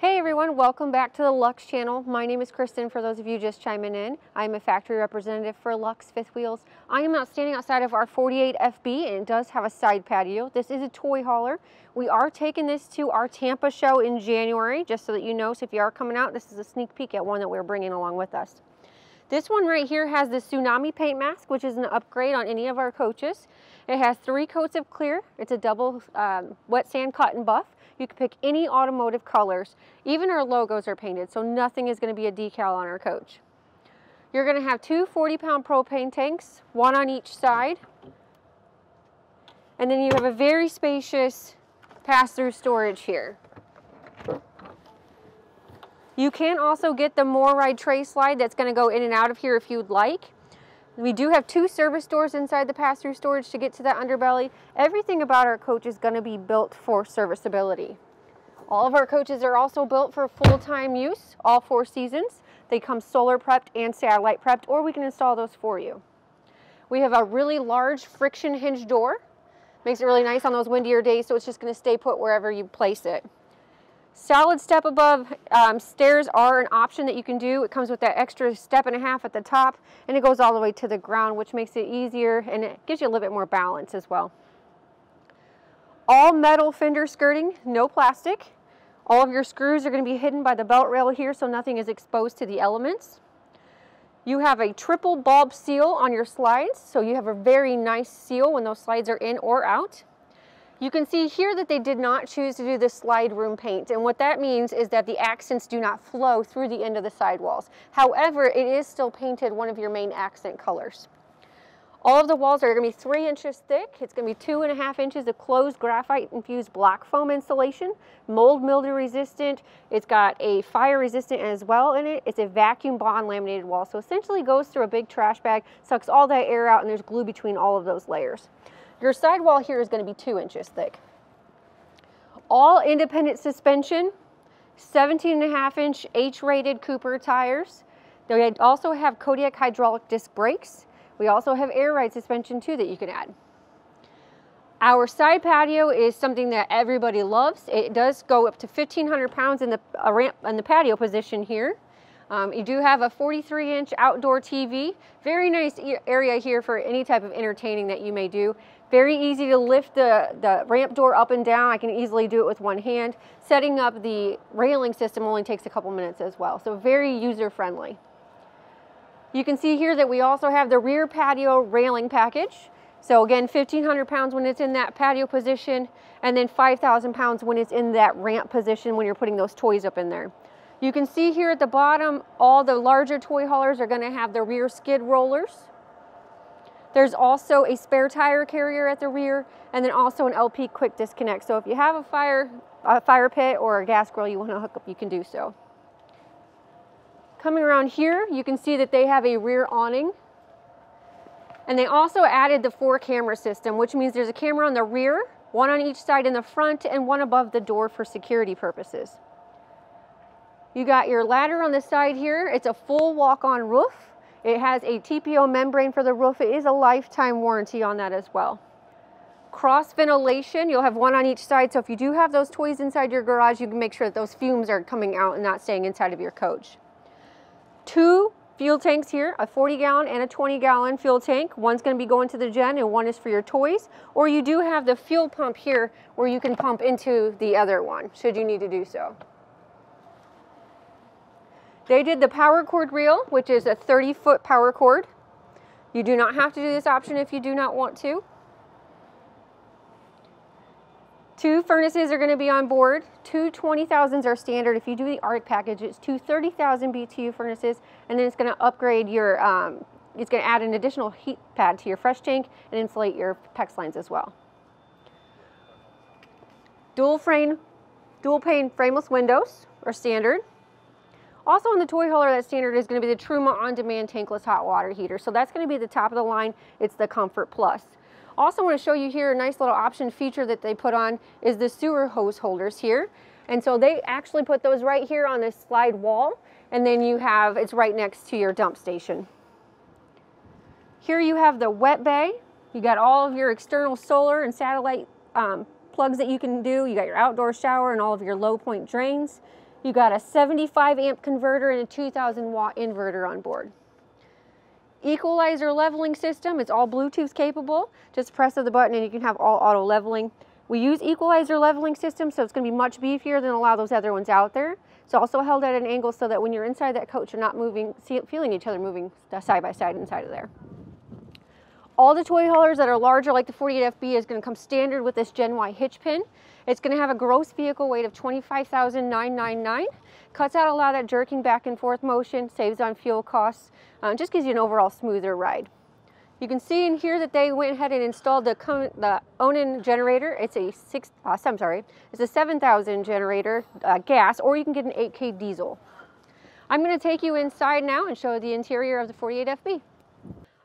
Hey everyone, welcome back to the Luxe channel. My name is Kristen for those of you just chiming in. I'm a factory representative for Luxe Fifth Wheels. I am out standing outside of our 48 FB and it does have a side patio. This is a toy hauler. We are taking this to our Tampa show in January, just so that you know. So if you are coming out, this is a sneak peek at one that we're bringing along with us. This one right here has the Tsunami paint mask, which is an upgrade on any of our coaches. It has three coats of clear. It's a double um, wet sand cut and buff. You can pick any automotive colors. Even our logos are painted, so nothing is going to be a decal on our coach. You're going to have two 40-pound propane tanks, one on each side. And then you have a very spacious pass-through storage here. You can also get the MORryde tray slide that's going to go in and out of here if you'd like. We do have two service doors inside the pass-through storage to get to that underbelly. Everything about our coach is going to be built for serviceability. All of our coaches are also built for full-time use, all four seasons. They come solar prepped and satellite prepped, or we can install those for you. We have a really large friction hinge door. Makes it really nice on those windier days, so it's just going to stay put wherever you place it. Solid step above um, stairs are an option that you can do. It comes with that extra step and a half at the top and it goes all the way to the ground which makes it easier and it gives you a little bit more balance as well. All metal fender skirting, no plastic. All of your screws are going to be hidden by the belt rail here so nothing is exposed to the elements. You have a triple bulb seal on your slides so you have a very nice seal when those slides are in or out. You can see here that they did not choose to do the slide room paint. And what that means is that the accents do not flow through the end of the sidewalls. However, it is still painted one of your main accent colors. All of the walls are gonna be three inches thick. It's gonna be two and a half inches of closed graphite infused black foam insulation, mold mildew resistant. It's got a fire resistant as well in it. It's a vacuum bond laminated wall. So essentially goes through a big trash bag, sucks all that air out and there's glue between all of those layers. Your sidewall here is going to be two inches thick. All independent suspension, 17 and a half inch H-rated Cooper tires. They also have Kodiak hydraulic disc brakes. We also have air ride suspension too that you can add. Our side patio is something that everybody loves. It does go up to 1,500 pounds in the, ramp, in the patio position here. Um, you do have a 43 inch outdoor TV. Very nice area here for any type of entertaining that you may do. Very easy to lift the, the ramp door up and down. I can easily do it with one hand. Setting up the railing system only takes a couple minutes as well. So very user friendly. You can see here that we also have the rear patio railing package. So again, 1,500 pounds when it's in that patio position, and then 5,000 pounds when it's in that ramp position when you're putting those toys up in there. You can see here at the bottom, all the larger toy haulers are gonna have the rear skid rollers. There's also a spare tire carrier at the rear and then also an LP quick disconnect. So if you have a fire, a fire pit or a gas grill you want to hook up, you can do so. Coming around here, you can see that they have a rear awning. And they also added the four camera system, which means there's a camera on the rear, one on each side in the front, and one above the door for security purposes. You got your ladder on the side here. It's a full walk-on roof. It has a TPO membrane for the roof. It is a lifetime warranty on that as well. Cross ventilation, you'll have one on each side. So if you do have those toys inside your garage, you can make sure that those fumes are coming out and not staying inside of your coach. Two fuel tanks here, a 40 gallon and a 20 gallon fuel tank. One's gonna be going to the gen and one is for your toys. Or you do have the fuel pump here where you can pump into the other one, should you need to do so. They did the power cord reel, which is a 30 foot power cord. You do not have to do this option if you do not want to. Two furnaces are going to be on board. Two 20,000s are standard. If you do the ARC package, it's two 30,000 BTU furnaces, and then it's going to upgrade your, um, it's going to add an additional heat pad to your fresh tank and insulate your PEX lines as well. Dual frame, dual pane frameless windows are standard. Also on the toy hauler, that standard is going to be the Truma on-demand tankless hot water heater. So that's going to be the top of the line. It's the Comfort Plus. Also want to show you here a nice little option feature that they put on is the sewer hose holders here. And so they actually put those right here on this slide wall. And then you have, it's right next to your dump station. Here you have the wet bay. You got all of your external solar and satellite um, plugs that you can do. You got your outdoor shower and all of your low point drains. You got a 75 amp converter and a 2000 watt inverter on board. Equalizer leveling system, it's all Bluetooth capable. Just press the button and you can have all auto leveling. We use equalizer leveling system, so it's gonna be much beefier than a lot of those other ones out there. It's also held at an angle so that when you're inside that coach, you're not moving, feeling each other moving side by side inside of there. All the toy haulers that are larger, like the 48FB, is gonna come standard with this Gen Y hitch pin. It's gonna have a gross vehicle weight of 25,999. Cuts out a lot of that jerking back and forth motion, saves on fuel costs, uh, just gives you an overall smoother ride. You can see in here that they went ahead and installed the, the Onan generator. It's a six, uh, I'm sorry, it's a 7,000 generator uh, gas, or you can get an 8K diesel. I'm gonna take you inside now and show the interior of the 48FB.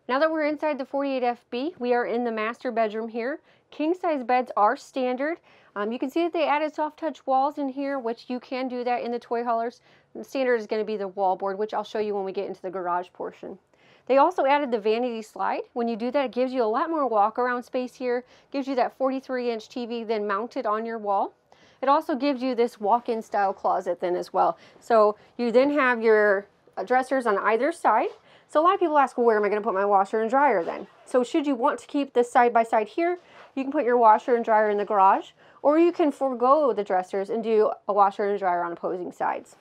Now that we're inside the 48FB, we are in the master bedroom here. King size beds are standard. Um, you can see that they added soft touch walls in here, which you can do that in the toy haulers. The standard is gonna be the wall board, which I'll show you when we get into the garage portion. They also added the vanity slide. When you do that, it gives you a lot more walk around space here, gives you that 43 inch TV then mounted on your wall. It also gives you this walk-in style closet then as well. So you then have your dressers on either side. So a lot of people ask, well, where am I going to put my washer and dryer then? So should you want to keep this side by side here, you can put your washer and dryer in the garage, or you can forego the dressers and do a washer and dryer on opposing sides.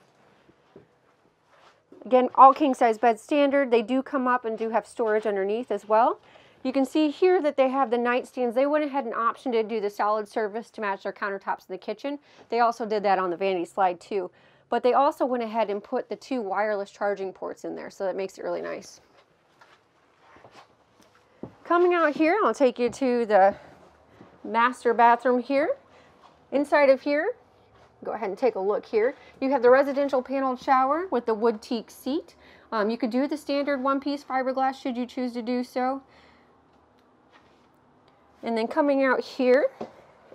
Again, all king size beds standard. They do come up and do have storage underneath as well. You can see here that they have the nightstands. They went ahead and optioned to do the solid surface to match their countertops in the kitchen. They also did that on the vanity slide too. But they also went ahead and put the two wireless charging ports in there, so that makes it really nice. Coming out here, I'll take you to the master bathroom here. Inside of here, go ahead and take a look here. You have the residential paneled shower with the wood teak seat. Um, you could do the standard one-piece fiberglass should you choose to do so. And then coming out here,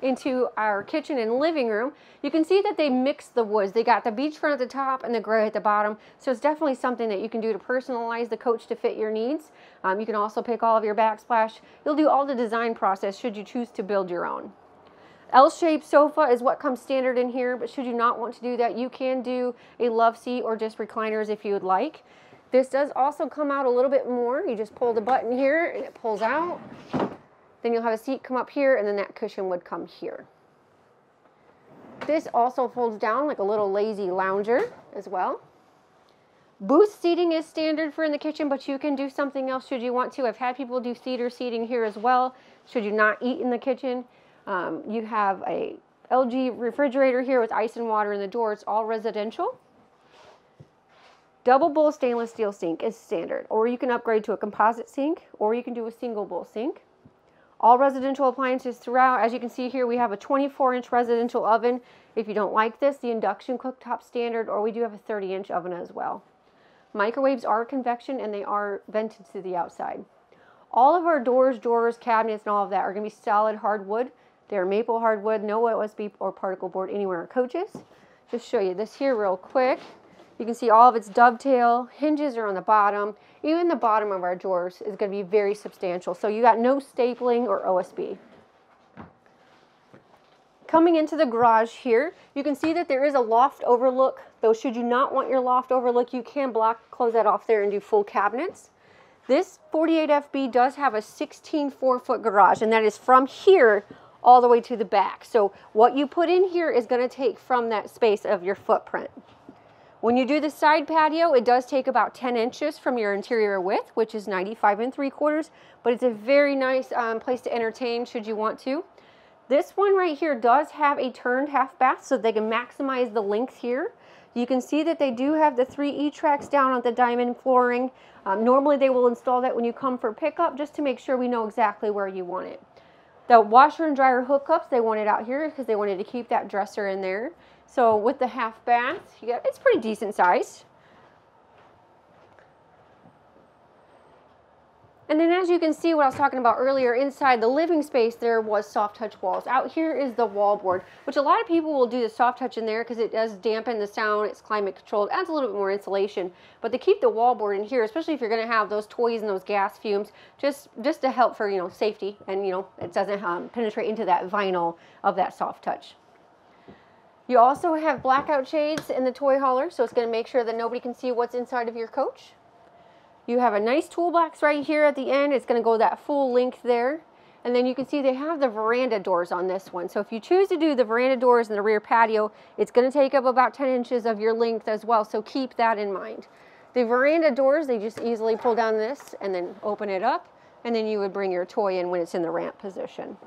into our kitchen and living room, you can see that they mixed the woods. They got the beachfront at the top and the gray at the bottom. So it's definitely something that you can do to personalize the coach to fit your needs. Um, you can also pick all of your backsplash. You'll do all the design process should you choose to build your own. L-shaped sofa is what comes standard in here, but should you not want to do that, you can do a love seat or just recliners if you would like. This does also come out a little bit more. You just pull the button here and it pulls out. Then you'll have a seat come up here and then that cushion would come here. This also folds down like a little lazy lounger as well. Booth seating is standard for in the kitchen, but you can do something else should you want to. I've had people do theater seating here as well, should you not eat in the kitchen. Um, you have a LG refrigerator here with ice and water in the door. It's all residential. Double bowl stainless steel sink is standard, or you can upgrade to a composite sink, or you can do a single bowl sink. All residential appliances throughout. As you can see here, we have a 24 inch residential oven. If you don't like this, the induction cooktop standard, or we do have a 30 inch oven as well. Microwaves are convection and they are vented to the outside. All of our doors, drawers, cabinets, and all of that are going to be solid hardwood. They're maple hardwood, no OSB or particle board anywhere in coaches. Just show you this here real quick. You can see all of its dovetail, hinges are on the bottom. Even the bottom of our drawers is going to be very substantial. So you got no stapling or OSB. Coming into the garage here, you can see that there is a loft overlook. Though should you not want your loft overlook, you can block, close that off there and do full cabinets. This 48FB does have a 16 4-foot garage, and that is from here all the way to the back. So what you put in here is going to take from that space of your footprint. When you do the side patio, it does take about 10 inches from your interior width, which is 95 and 3 quarters, but it's a very nice um, place to entertain should you want to. This one right here does have a turned half bath, so they can maximize the length here. You can see that they do have the three E-tracks down on the diamond flooring. Um, normally they will install that when you come for pickup just to make sure we know exactly where you want it. The washer and dryer hookups, they wanted out here because they wanted to keep that dresser in there. So with the half bath, you it's pretty decent size. And then as you can see what I was talking about earlier, inside the living space there was soft touch walls. Out here is the wallboard, which a lot of people will do the soft touch in there because it does dampen the sound, it's climate controlled, adds a little bit more insulation. But to keep the wallboard in here, especially if you're going to have those toys and those gas fumes, just, just to help for, you know, safety and, you know, it doesn't um, penetrate into that vinyl of that soft touch. You also have blackout shades in the toy hauler, so it's going to make sure that nobody can see what's inside of your coach. You have a nice toolbox right here at the end. It's going to go that full length there. And then you can see they have the veranda doors on this one. So if you choose to do the veranda doors in the rear patio, it's going to take up about 10 inches of your length as well. So keep that in mind. The veranda doors, they just easily pull down this and then open it up. And then you would bring your toy in when it's in the ramp position.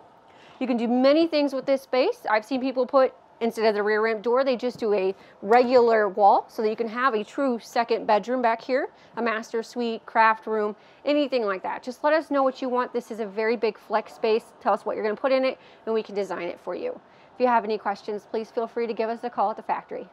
You can do many things with this space. I've seen people put Instead of the rear ramp door, they just do a regular wall so that you can have a true second bedroom back here, a master suite, craft room, anything like that. Just let us know what you want. This is a very big flex space. Tell us what you're gonna put in it and we can design it for you. If you have any questions, please feel free to give us a call at the factory.